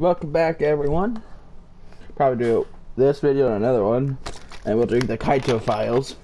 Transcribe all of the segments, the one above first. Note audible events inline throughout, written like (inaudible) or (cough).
Welcome back, everyone. Probably do this video and another one, and we'll do the Kaito files.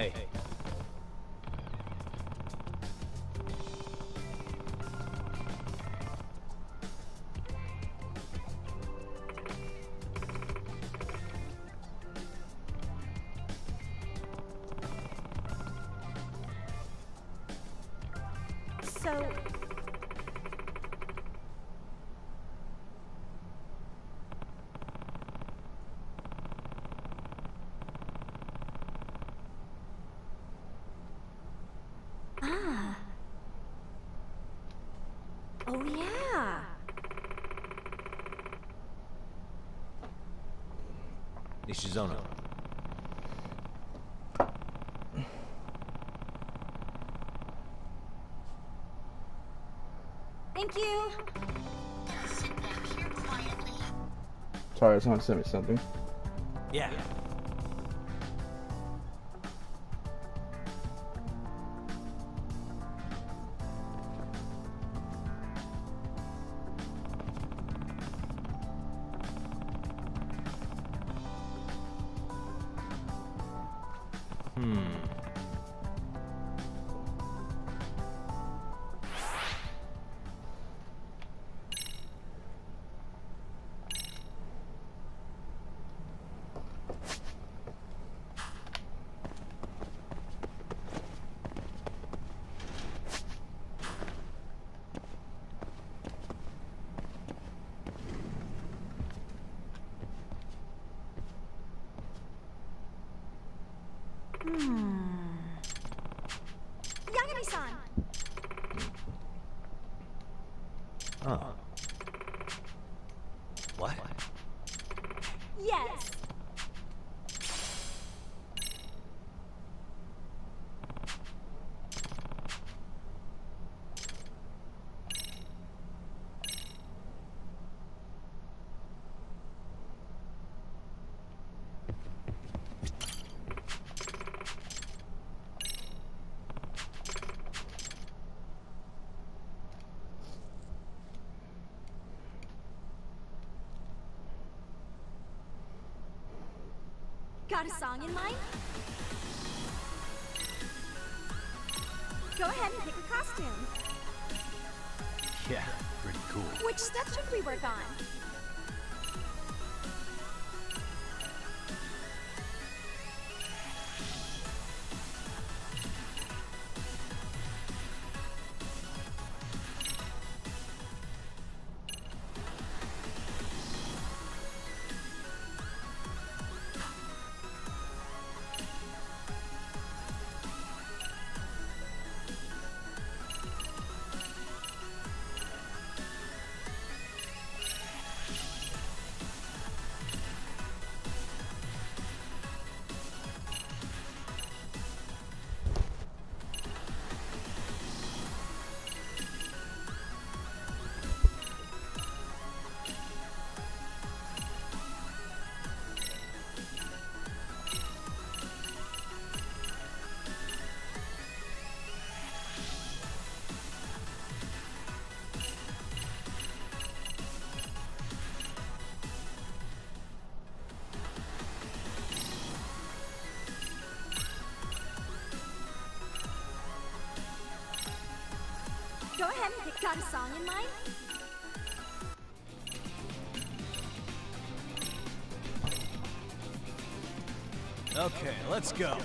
Hey. So. Ishizono. Thank you. Sorry, someone sent me something. Yeah. Hmm. Oh. What? Yes. Got a song in mind? Go ahead and pick a costume. Yeah, pretty cool. Which step should we work on? Got a song in mind? Okay, let's go.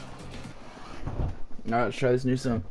Alright, let's try this new song.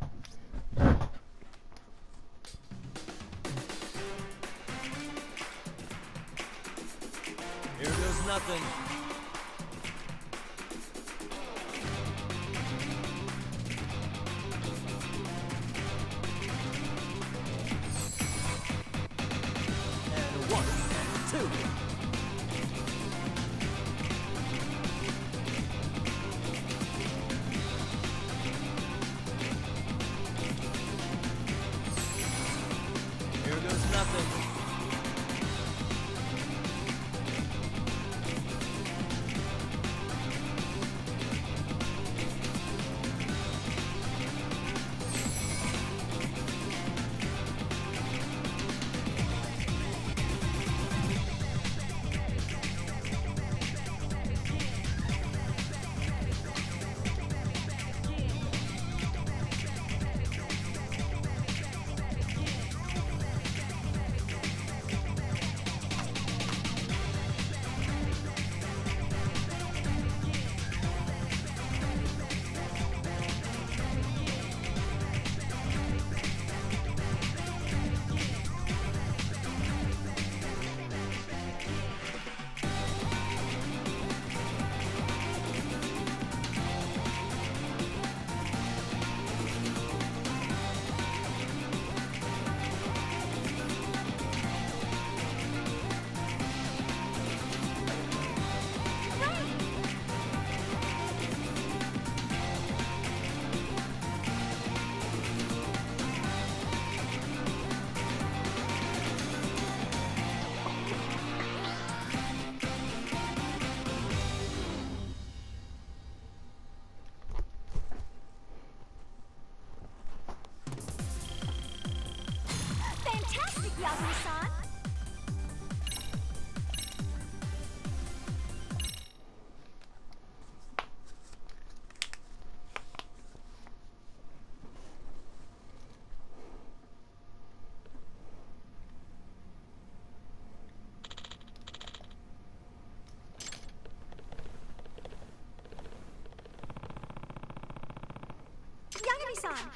Yagami-san!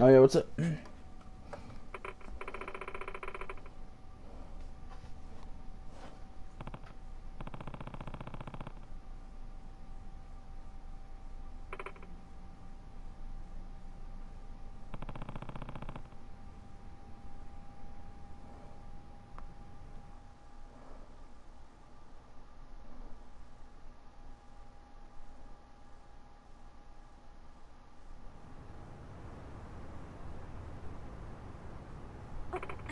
Oh yeah, what's up?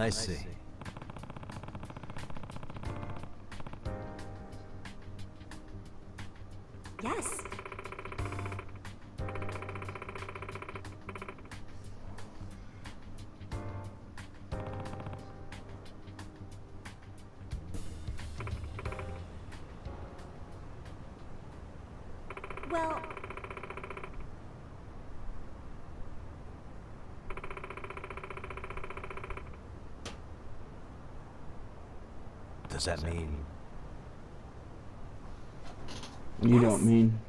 I see. Does that mean You don't mean.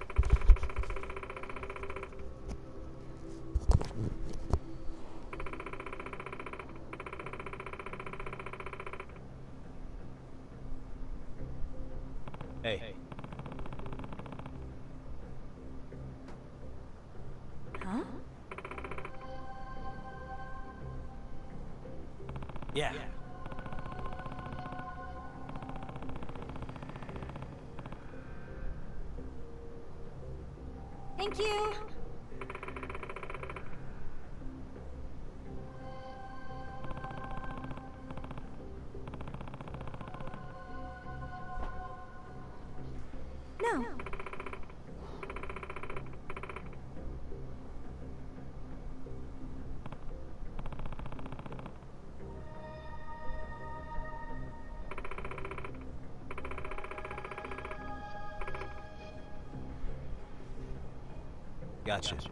Thank you. Gotcha. Yeah.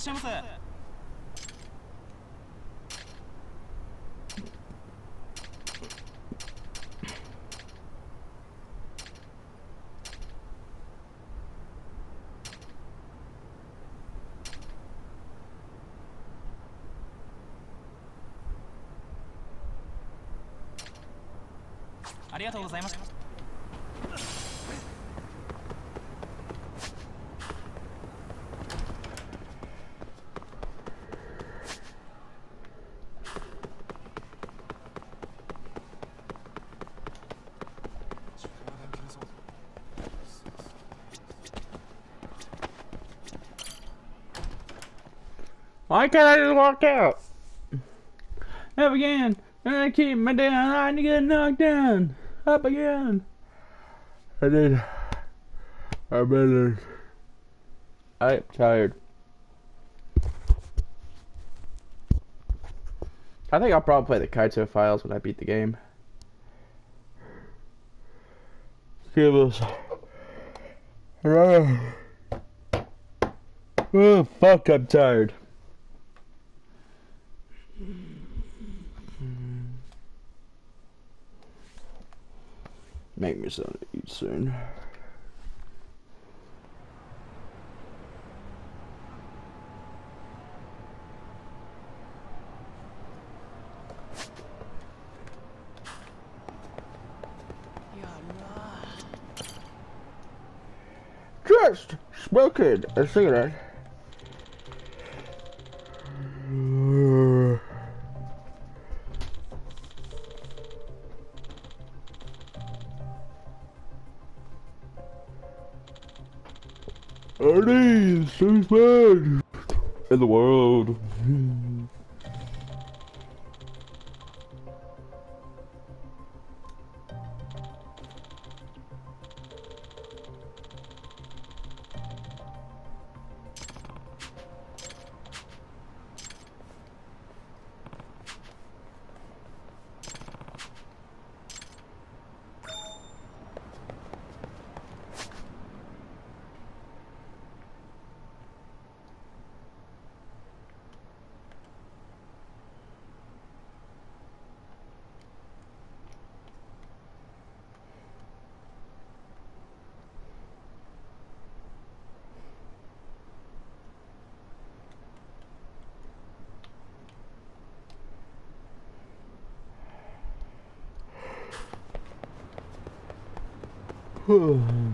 っしゃいませありがとうございました。Why can't I just walk out? Up again. And I keep my damn line to get knocked down. Up again. I did. I better. I'm tired. I think I'll probably play the Kaito files when I beat the game. Give us. Oh, fuck, I'm tired. Something to eat soon. Just smoking a cigarette. The world. Whew. (sighs) (sighs)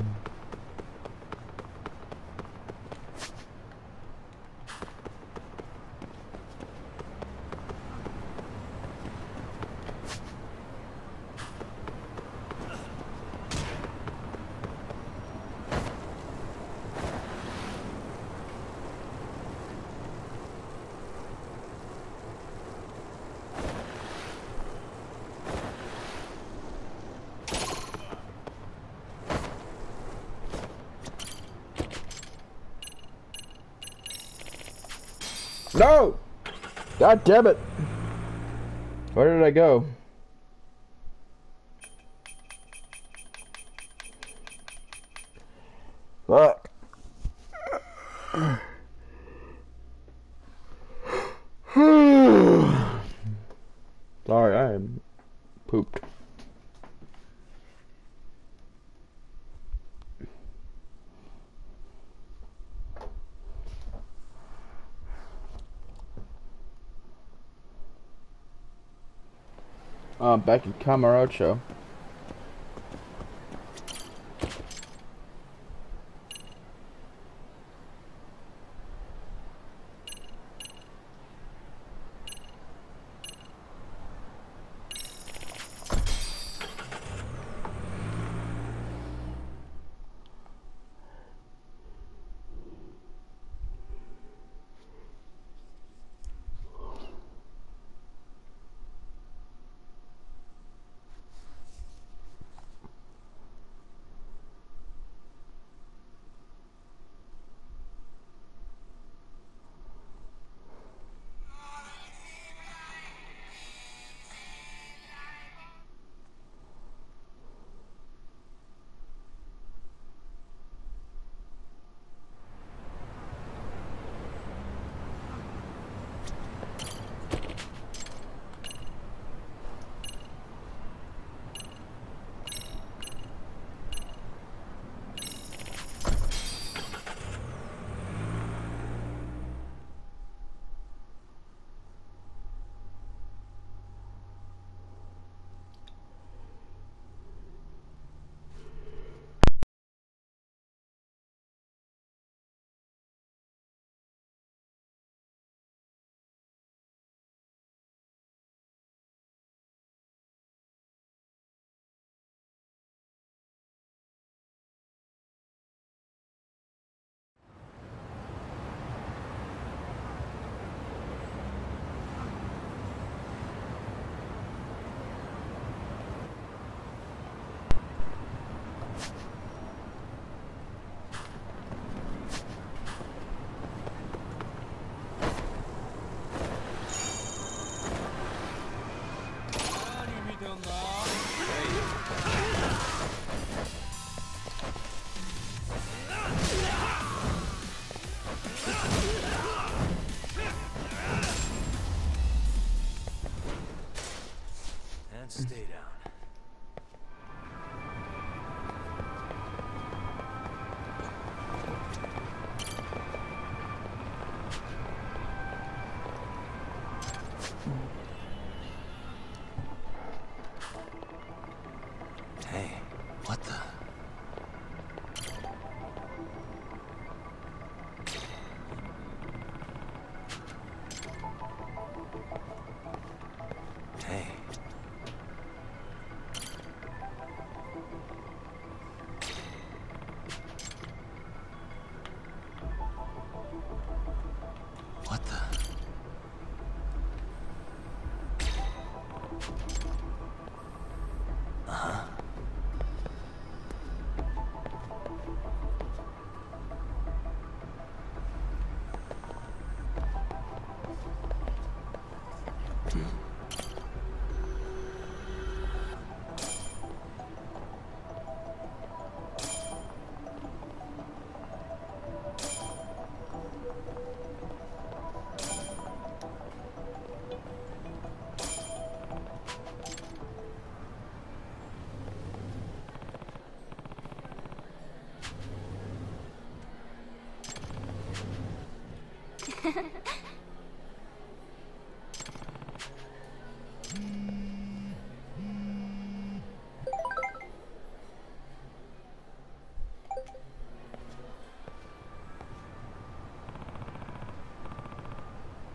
No! God damn it! Where did I go? Fuck. Sorry, I am pooped. Um, back in Kamurocho.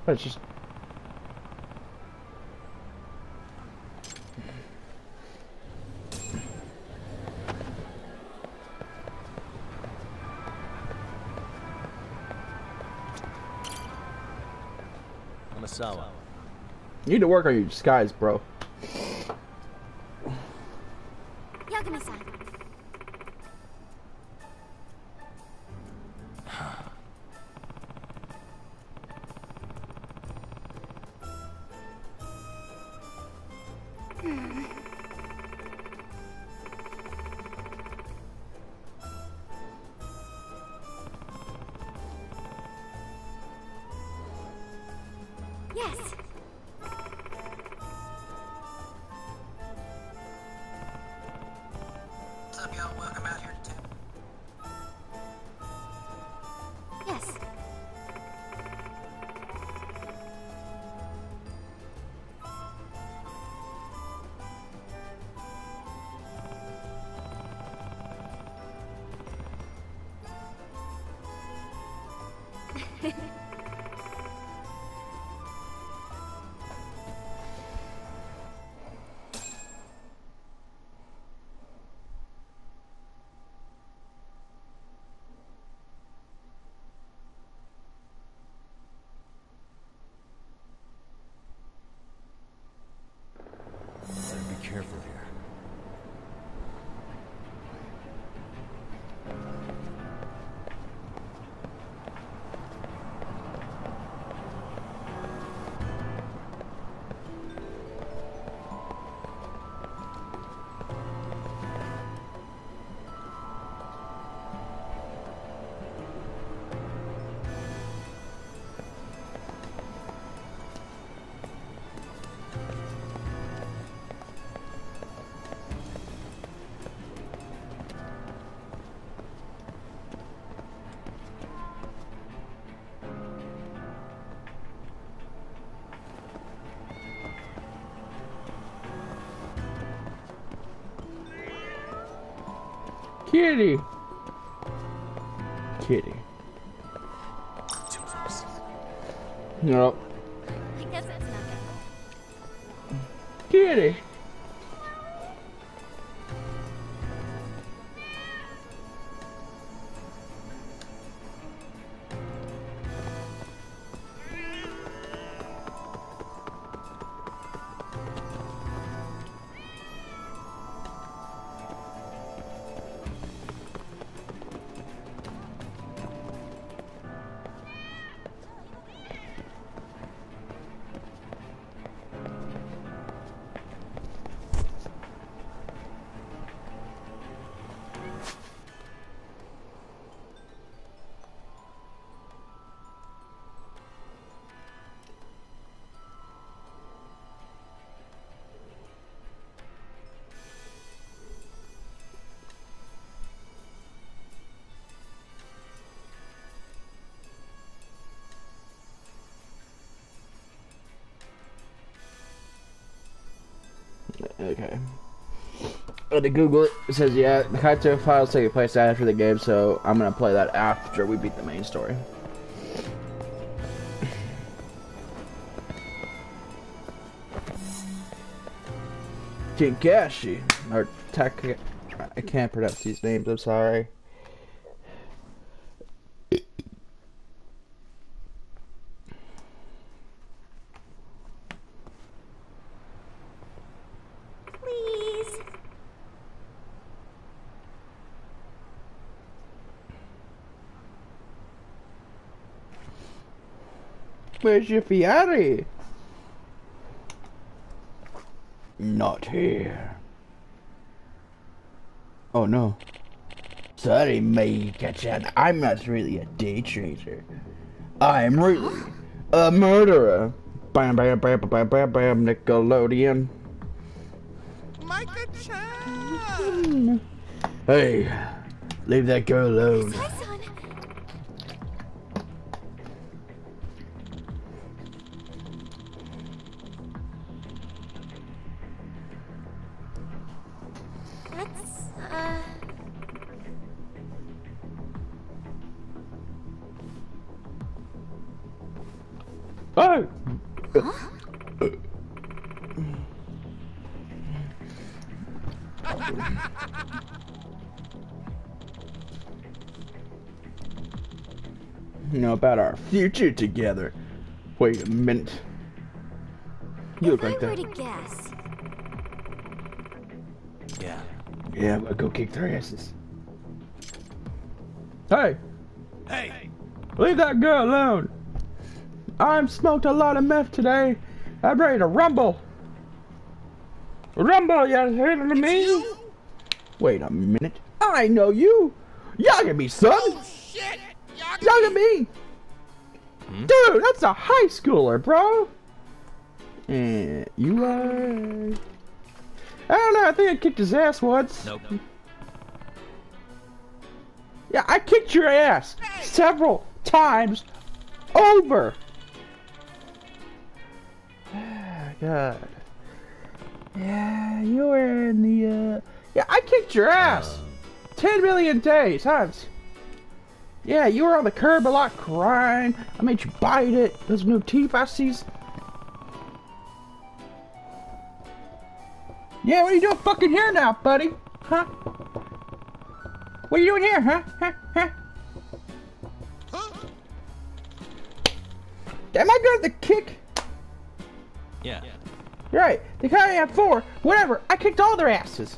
It's just. You need to work on your disguise, bro. Kitty. Kitty. Too Okay. Had to Google it. It says, yeah, the Kaito files take place after the game, so I'm gonna play that after we beat the main story. Kinkashi, or Tak, I can't pronounce these names, I'm sorry. Where's your Fieri? Not here. Oh no. Sorry, May-chan. I'm not really a day trader. I'm really a murderer. Bam, bam, bam, bam, bam, bam, Nickelodeon. Micah-chan! Hey, leave that girl alone. Future together. Wait a minute. You look if like I were that. to guess, Yeah. Yeah, I'm gonna go kick their asses. Hey, Hey! leave that girl alone. I'm smoked a lot of meth today. I'm ready to rumble. Rumble, you hear me? Wait a minute. I know you. Yagami, son. Oh, shit! Y'all Yagami. Dude, that's a high schooler, bro. And you are. I don't know. I think I kicked his ass once. Nope. Yeah, I kicked your ass several times over. Ah, (sighs) God. Yeah, you were in the. Uh... Yeah, I kicked your ass. Ten million days, times. Yeah, you were on the curb a lot crying. I made you bite it. Those new teeth I see. Yeah, what are you doing fucking here now, buddy? Huh? What are you doing here, huh? Huh? Huh? Am I good at the kick? Yeah. Right, they kind of had four. Whatever, I kicked all their asses.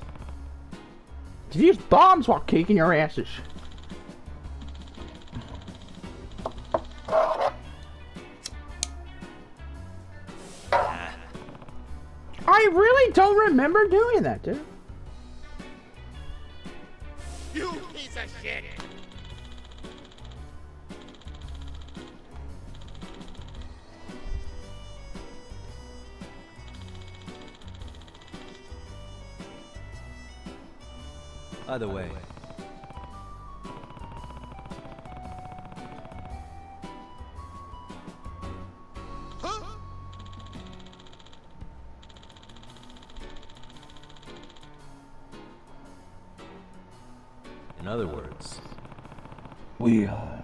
Did you use bombs while kicking your asses? I really don't remember doing that, dude. You piece of shit! Either way. Huh? In other words, We, uh...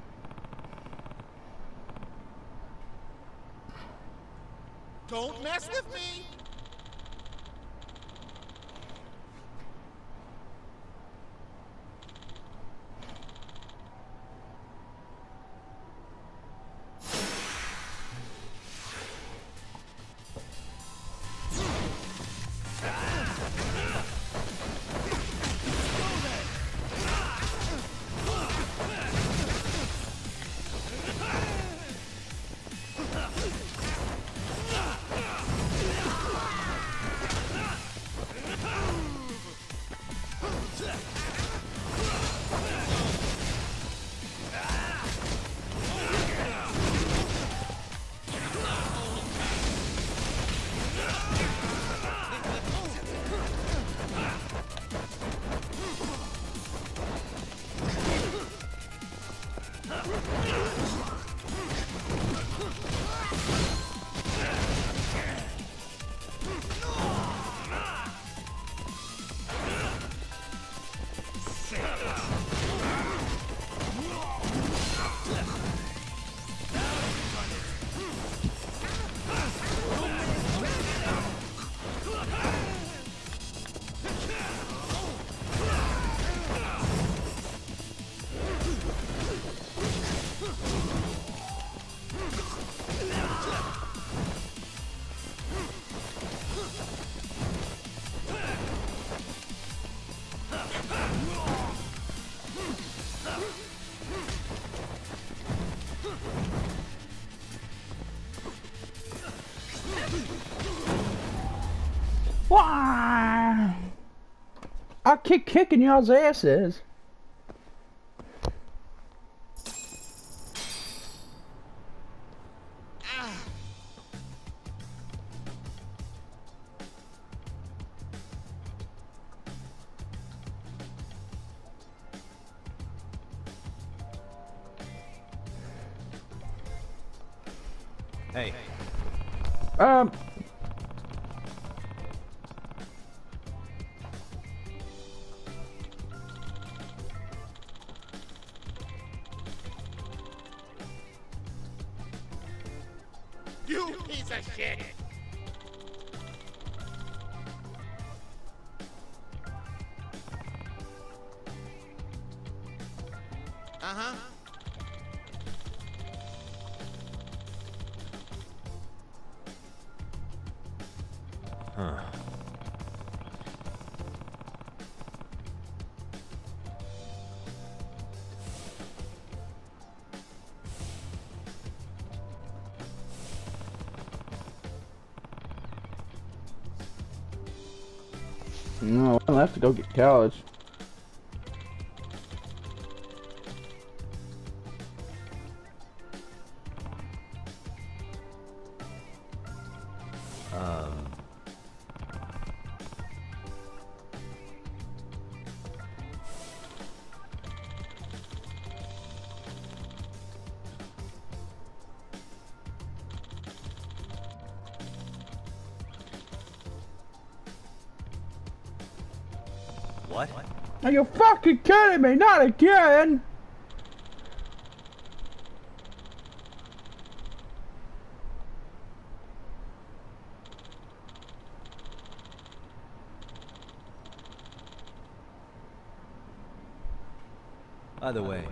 Keep kicking y'all's asses. College. What? Are you fucking kidding me? Not again! By the way,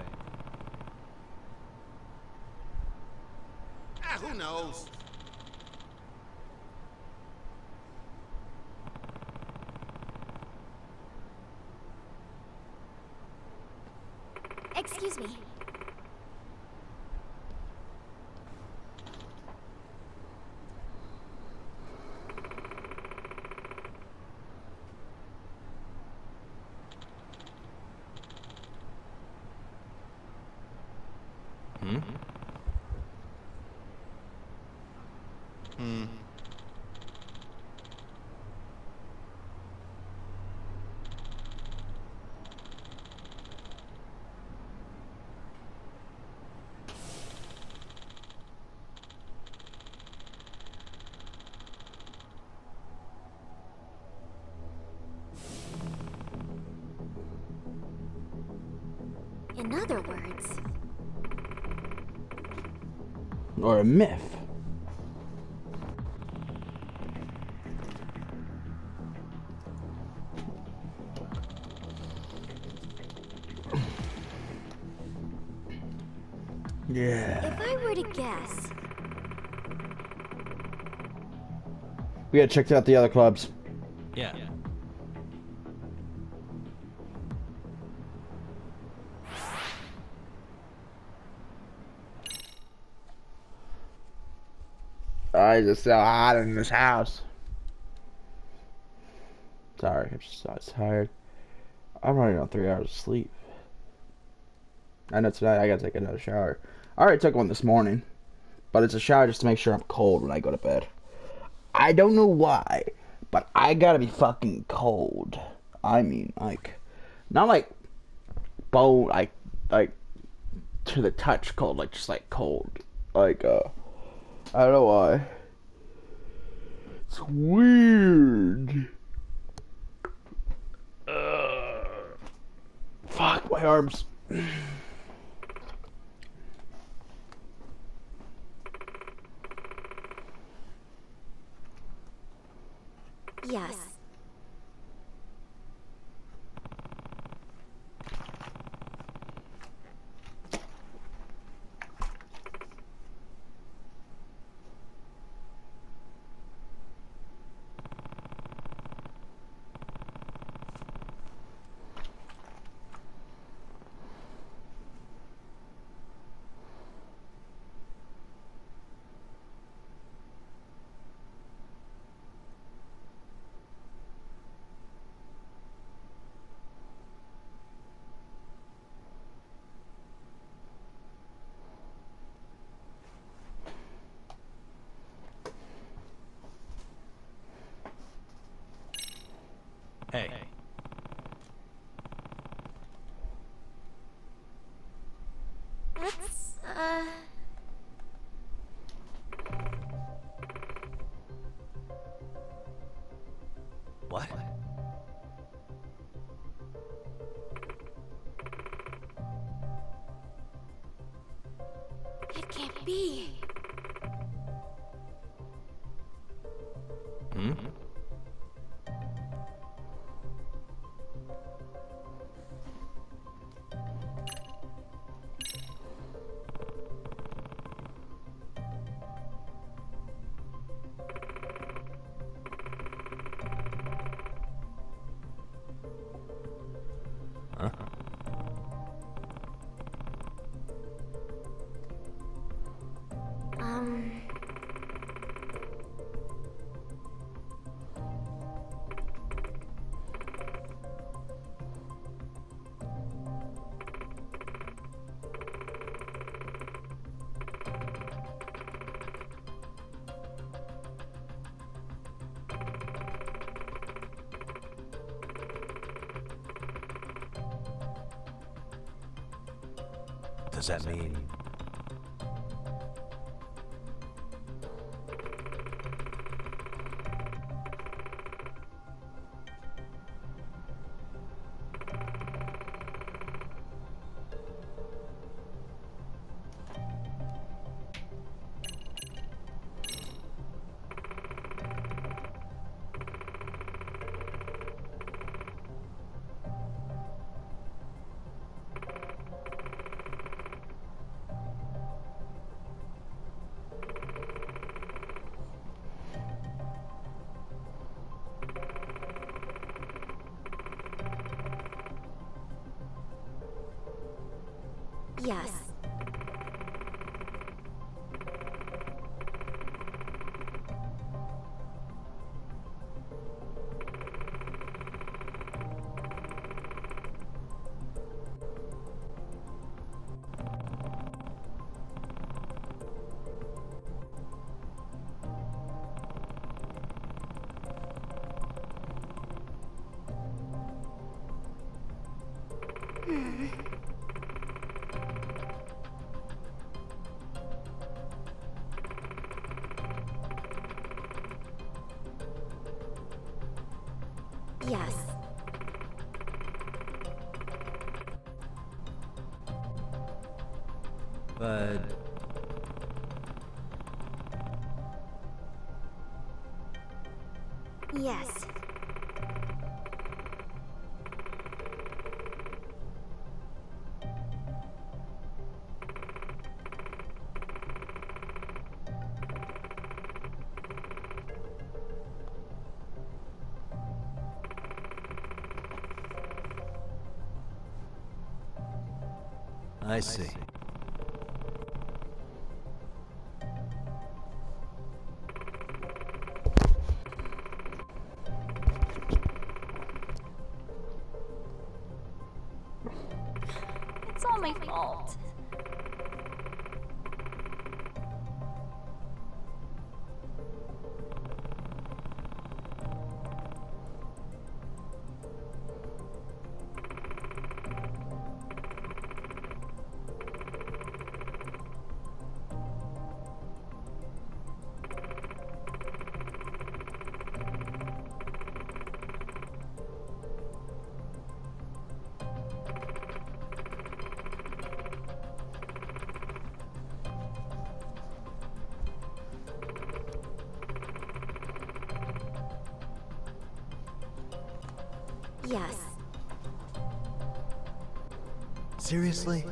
Or a myth. Yeah. if I were to guess, We gotta check out the other clubs. I just so hot in this house. Sorry, I'm just so tired. I'm running on three hours of sleep. I know tonight I gotta take another shower. I already took one this morning, but it's a shower just to make sure I'm cold when I go to bed. I don't know why, but I gotta be fucking cold. I mean, like, not like bone, like, like to the touch cold, like just like cold, like uh. I don't know why. It's weird. Uh, fuck my arms. yes. Hey. Let's, uh. What? Does that mean But Yes. I see. Yes. Seriously?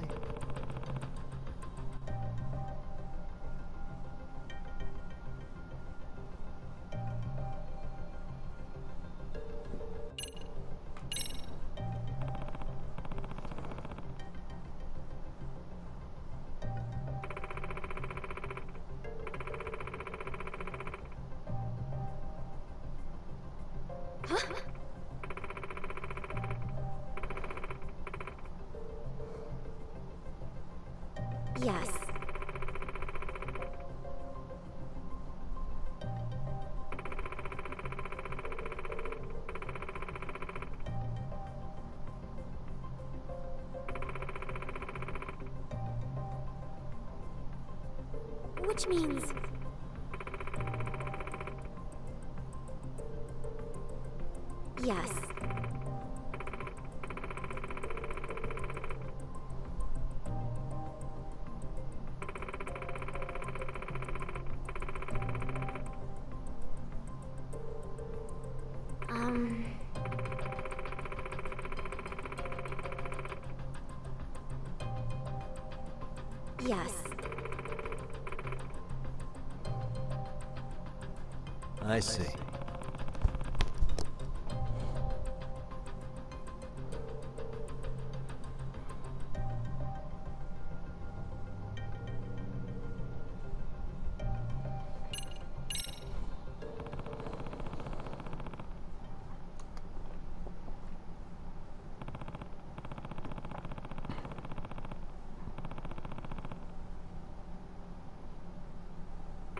I see.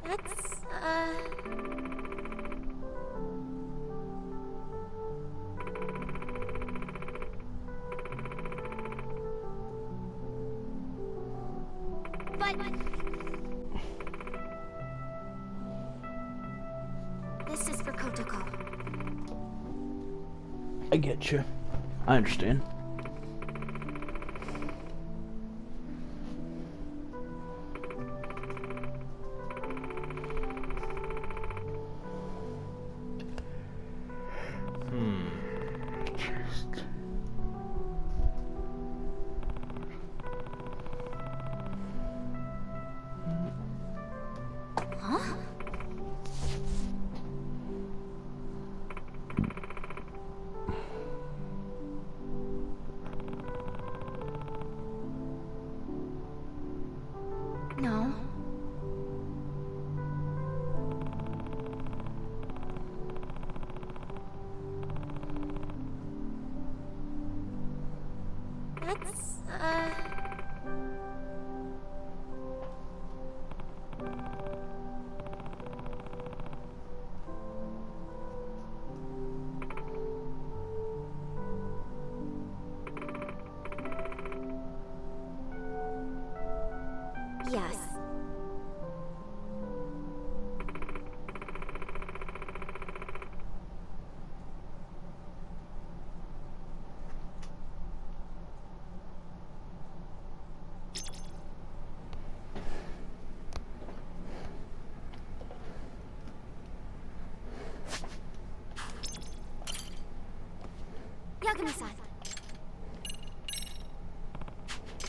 That's, I get you. I understand.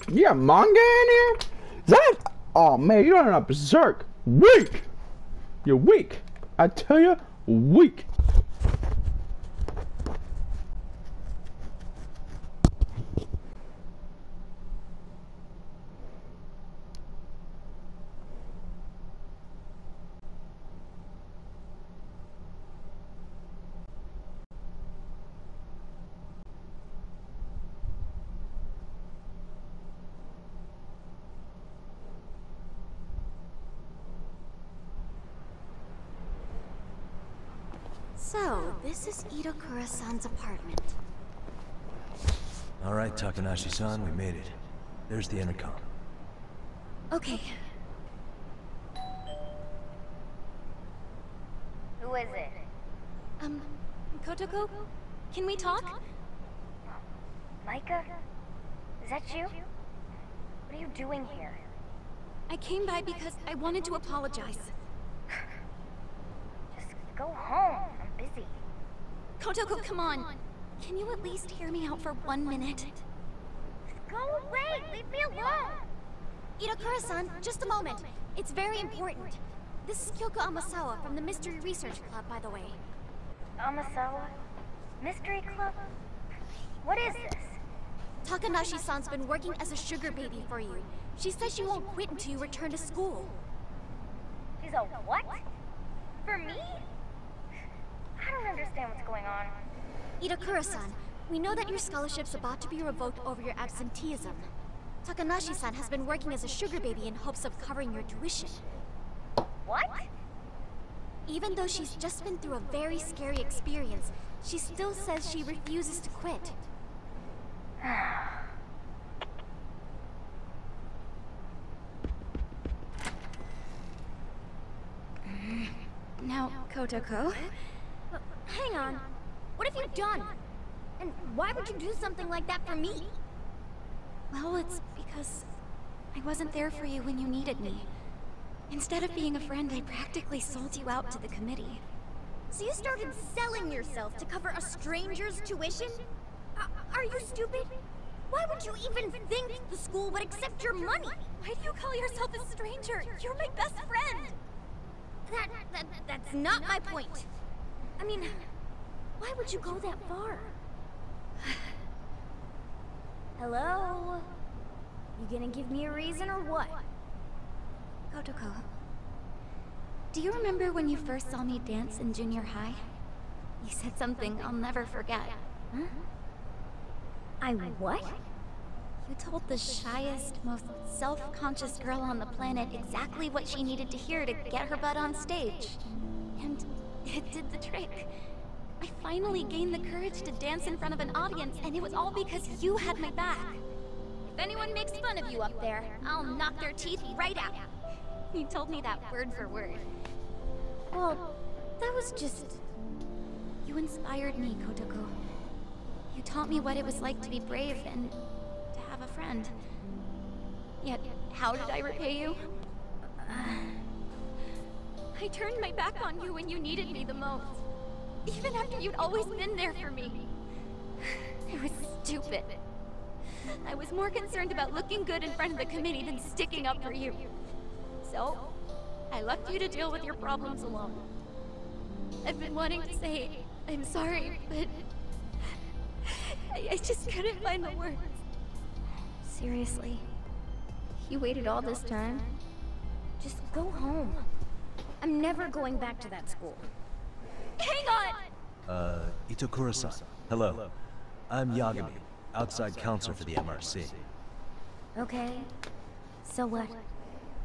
You got manga in here? Is that? Oh man, you're running up berserk. Weak. You're weak. I tell you, weak. So, this is Idokura-san's apartment. All right, Takanashi-san, we made it. There's the intercom. Okay. Who is it? Um, Kotoko? Can we talk? Mika? Is that you? What are you doing here? I came by because I wanted to apologize. (laughs) Just go home. Kotoko, come on. Can you at least hear me out for one minute? Go away. Leave me alone. Idokura-san, just a moment. It's very important. This is Kyoko Amasawa from the Mystery Research Club, by the way. Amasawa? Mystery Club? What is this? Takanashi-san's been working as a sugar baby for you. She says she won't quit until you return to school. She's a what? For me? I don't understand what's going on. Idokura-san, we know that your scholarship's about to be revoked over your absenteeism. Takanashi-san has been working as a sugar baby in hopes of covering your tuition. What? Even though she's just been through a very scary experience, she still says she refuses to quit. (sighs) Now, Kotoko. Hang on. What have you done? And why would you do something like that for me? Well, it's because I wasn't there for you when you needed me. Instead of being a friend, I practically sold you out to the committee. So you started selling yourself to cover a stranger's tuition? Are you stupid? Why would you even think the school would accept your money? Why do you call yourself a stranger? You're my best friend! That, that that's not my point. I mean, why would you go that far? Hello? You gonna give me a reason or what? Kotoko. Do you remember when you first saw me dance in junior high? You said something I'll never forget. Huh? I what? You told the shyest, most self-conscious girl on the planet exactly what she needed to hear to get her butt on stage. And it did the trick. I finally gained the courage to dance in front of an audience, and it was all because you had my back. If anyone makes fun of you up there, I'll knock their teeth right out. You told me that word for word. Well, that was just... You inspired me, Kotoko. You taught me what it was like to be brave and to have a friend. Yet, how did I repay you? Uh, I turned my back on you when you needed me the most. Even after you'd always been there for me. (sighs) It was stupid. I was more concerned about looking good in front of the committee than sticking up for you. So, I left you to deal with your problems alone. I've been wanting to say I'm sorry, but I, I just couldn't find the words. Seriously? You waited all this time? Just go home. I'm never going back to that school. Hang on! Uh, Itokura-san. Hello. I'm Yagami, outside counselor for the MRC. Okay. So what?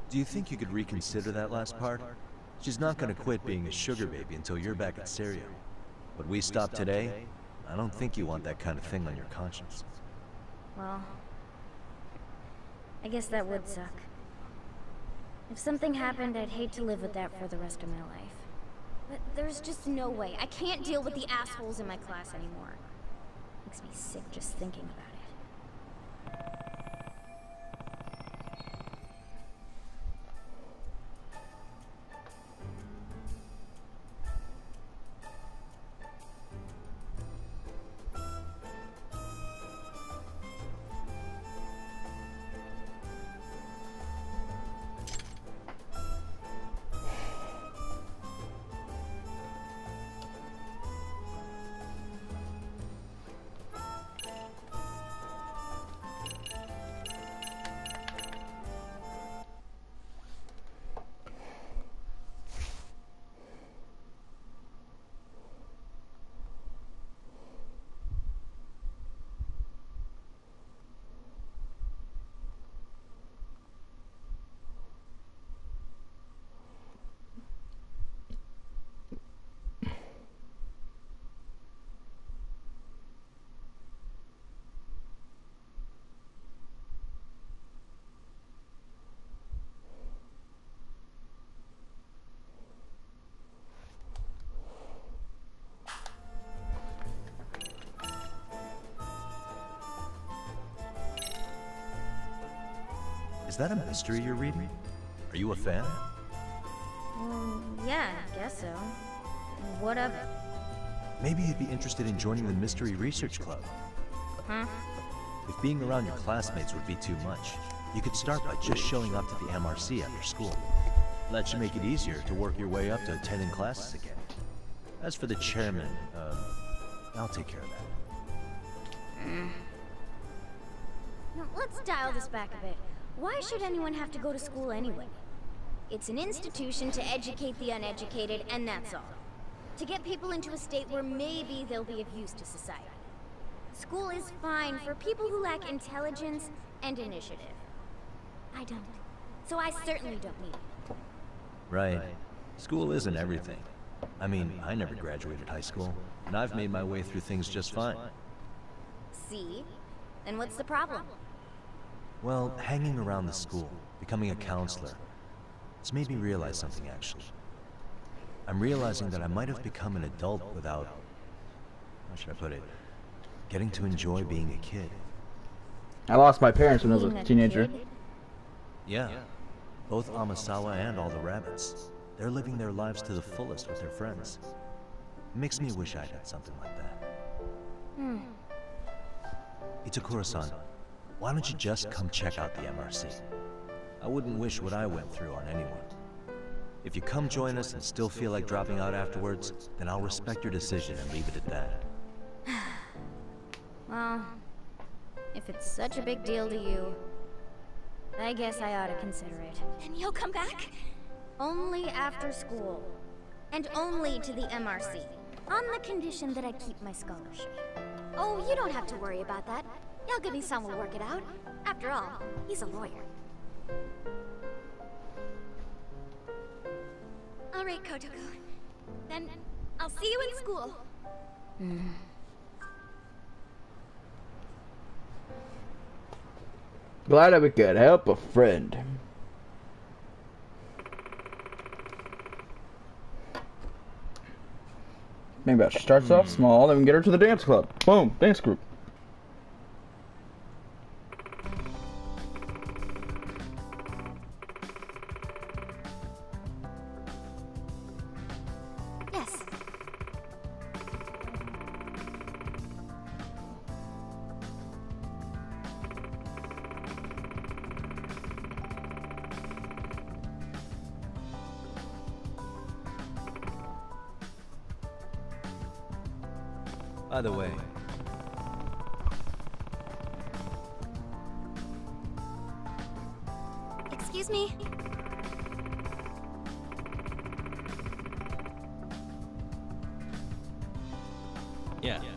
Do you think you could reconsider that last part? She's not gonna quit being a sugar baby until you're back at Seiryo. But we stop today, I don't think you want that kind of thing on your conscience. Well, I guess that would suck. If something happened, I'd hate to live with that for the rest of my life. But there's just no way. I can't deal with the assholes in my class anymore. Makes me sick just thinking about Is that a mystery you're reading? Are you a fan? Um, yeah, I guess so. What of it? Maybe you'd be interested in joining the Mystery Research Club. Huh? If being around your classmates would be too much, you could start by just showing up to the MRC after school. That should make it easier to work your way up to attending classes again. As for the chairman, uh, I'll take care of that. Now, let's dial this back a bit. Why should anyone have to go to school anyway? It's an institution to educate the uneducated, and that's all. To get people into a state where maybe they'll be of use to society. School is fine for people who lack intelligence and initiative. I don't. So I certainly don't need it. Right. School isn't everything. I mean, I never graduated high school, and I've made my way through things just fine. See? Then what's the problem? Well, hanging around the school, becoming a counselor, it's made me realize something actually. I'm realizing that I might have become an adult without, how should I put it, getting to enjoy being a kid. I lost my parents when I was a teenager. Yeah, both Amasawa and all the rabbits. They're living their lives to the fullest with their friends. It makes me wish I'd had something like that. Hmm. Itakura-san, why don't you just come check out the MRC? I wouldn't wish what I went through on anyone. If you come join us and still feel like dropping out afterwards, then I'll respect your decision and leave it at that. (sighs) Well, if it's such a big deal to you, I guess I ought to consider it. Then you'll come back? Only after school. And only to the MRC. On the condition that I keep my scholarship. Oh, you don't have to worry about that. Yagami-san will work it out. After all, he's a lawyer. All right, Kotoko. Then I'll see you in school. Hmm. Glad that we could help a friend. Maybe she starts off hmm. small, then we can get her to the dance club. Boom, dance group. me. Yeah.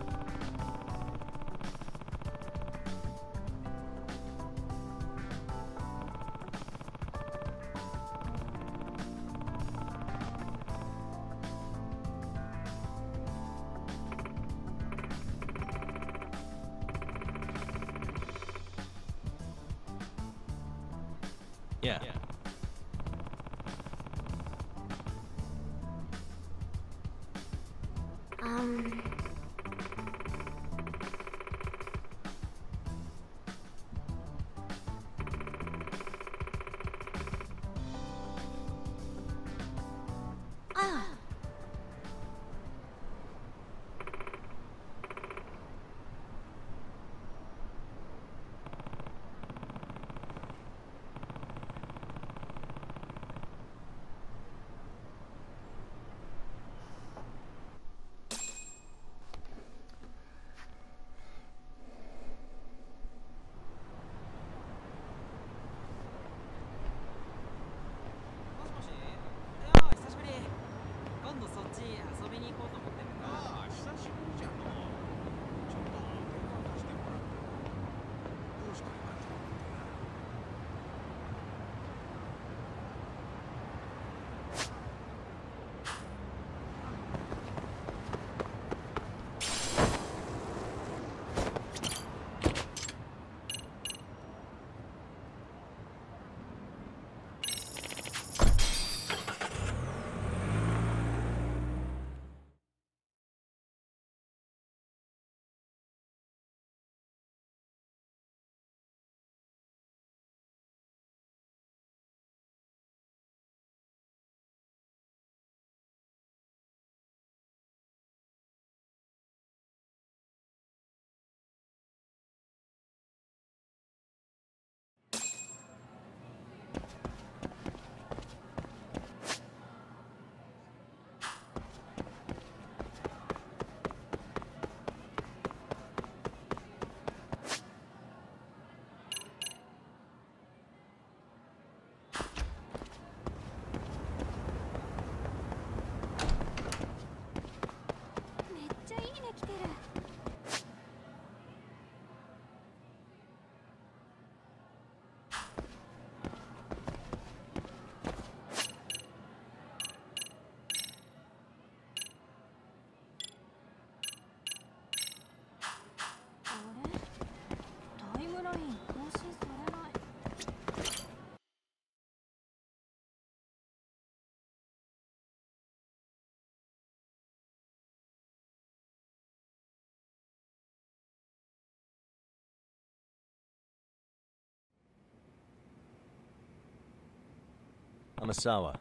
Amasawa.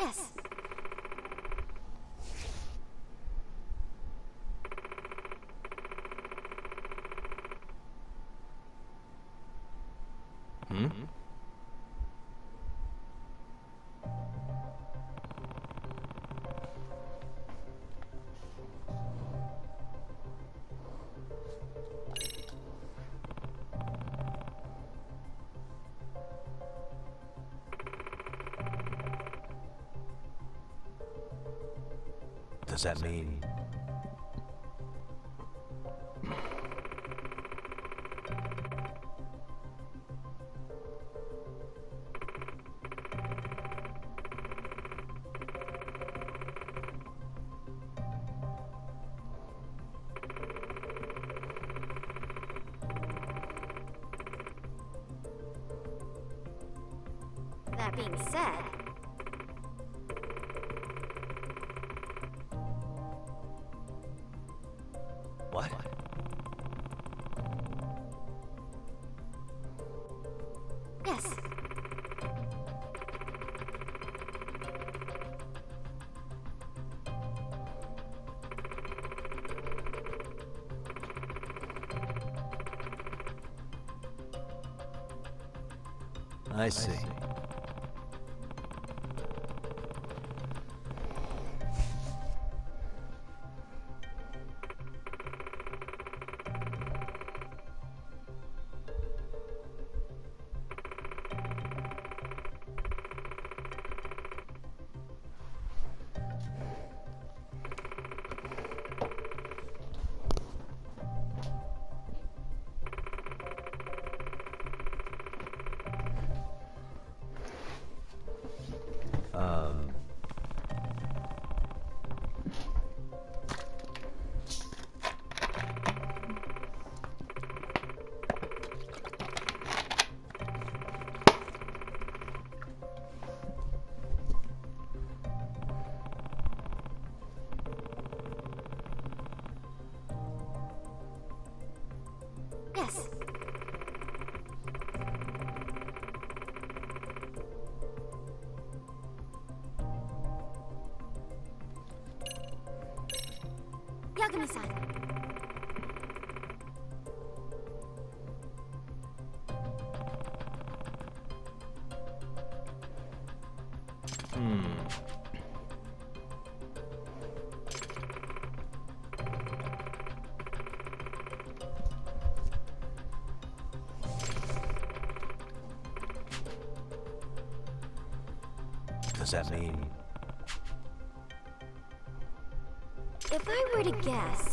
Yes. Hmm? Does that mean... I see. That mean? If I were to guess,